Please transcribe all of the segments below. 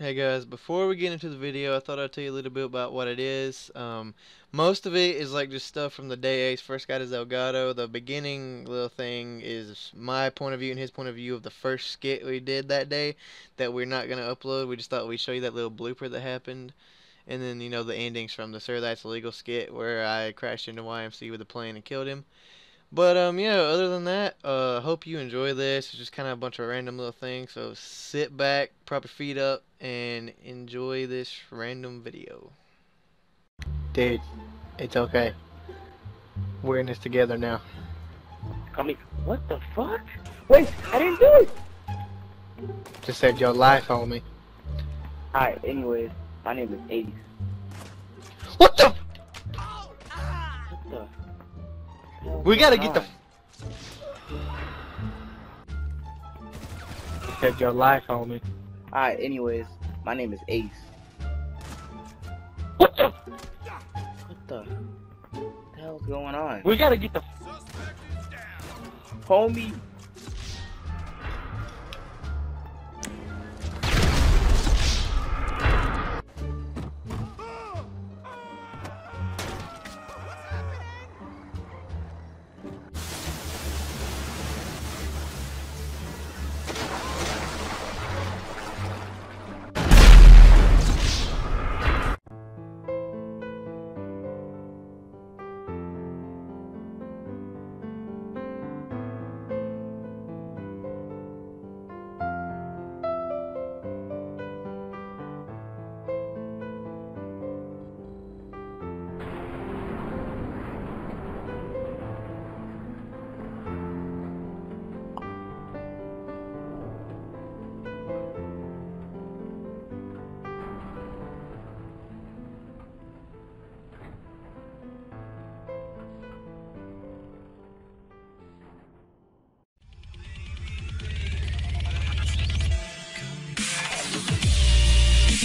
Hey guys, before we get into the video, I thought I'd tell you a little bit about what it is. Um, most of it is like just stuff from the day Ace first got his Elgato. The beginning little thing is my point of view and his point of view of the first skit we did that day that we're not going to upload. We just thought we'd show you that little blooper that happened. And then, you know, the endings from the Sir That's Illegal skit where I crashed into YMC with a plane and killed him. But um, yeah, other than that, uh, hope you enjoy this. It's just kind of a bunch of random little things. So sit back, prop your feet up, and enjoy this random video. Dude, it's okay. We're in this together now. I mean, what the fuck? Wait, I didn't do it! Just saved your life, homie. Alright, anyways, my name is Ace. What the? We gotta get the. Saved your life, homie. Alright, anyways, my name is Ace. What the? What the? What the hell's going on? We gotta get the. Homie!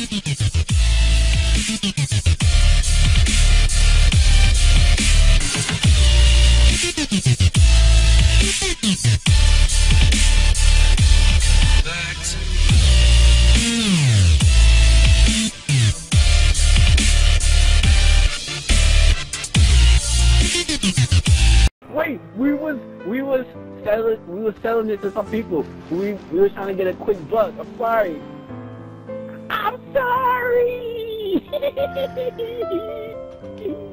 Wait, we was we was selling we was selling it to some people. We we were trying to get a quick buck. I'm sorry. Sorry.